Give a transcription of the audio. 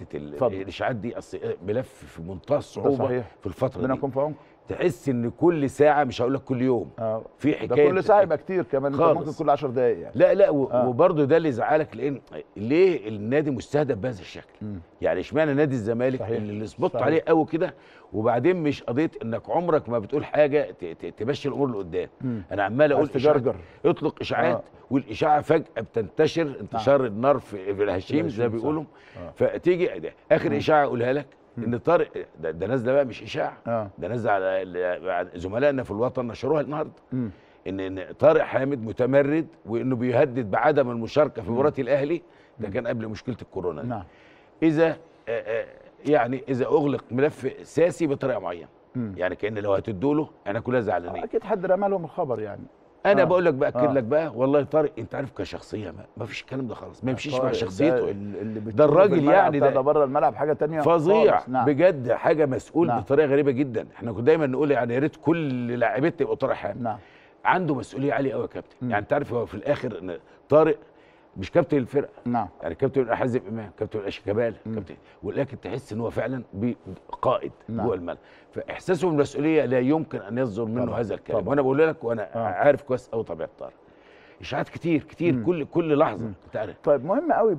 حتة. الإشاعات دي أصل ملف في منتهى الصعوبة. في الفترة دي تحس إن كل ساعة مش هقول لك كل يوم آه في ده حكاية كل ساعة يبقى كتير كمان أنت خالص. ممكن كل 10 دقائق يعني لا لا آه. وبرضه ده اللي يزعلك لأن ليه النادي مستهدف بهذا الشكل مم. يعني اشمعنى نادي الزمالك صحيح. اللي صحيح. عليه قوي كده وبعدين مش قضية إنك عمرك ما بتقول حاجة تمشي الأمور لقدام. أنا عمال أقول إشاعات. اطلق إشاعات آه. والإشاعة فجأة بتنتشر انتشار النار في الهشيم زي ما. بيقولوا آه. فتيجي آخر إشاعة أقولها لك إن طارق ده, ده نازلة بقى مش إشاعة. آه. ده نازلة على زملائنا في الوطن نشروها النهارده. ان إن طارق حامد متمرد وإنه بيهدد بعدم المشاركة في مباراة الأهلي ده كان قبل مشكلة الكورونا. نعم. إذا آه، آه، يعني إذا أغلق ملف سياسي بطريقة معينة. يعني كأن لو هتدوا له إحنا كلنا زعلانين. أكيد حد رمى لهم الخبر يعني. أنا آه. بقول لك بأكد آه. لك بقى والله طارق انت عارف كشخصية ما, ما فيش الكلام ده خالص ما يمشيش مع شخصيته ده ده الراجل يعني بتاع ده بره الملعب حاجة تانية فظيع. نعم بجد حاجة مسؤول نعم. بطريقة غريبة جدا إحنا كنا دايما نقول يعني يا ريت كل لاعبتنا يبقوا طارق حامد نعم عنده مسؤولية عالية قوي يا كابتن. يعني انت عارف هو في الآخر طارق مش كابتن الفرقة. نعم. يعني كابتن حازم إمام كابتن شيكابالا كابتن ولكن تحس إن هو فعلا قائد نعم. جوه الملعب. فإحساسه بالمسؤولية لا يمكن أن يصدر منه طبعاً، هذا الكلام. طبعاً. وأنا بقول لك وأنا آه. عارف كويس قوي طبيعة طارق إشاعات كتير كتير كل كل لحظة. عارف. طيب مهم قوي برضه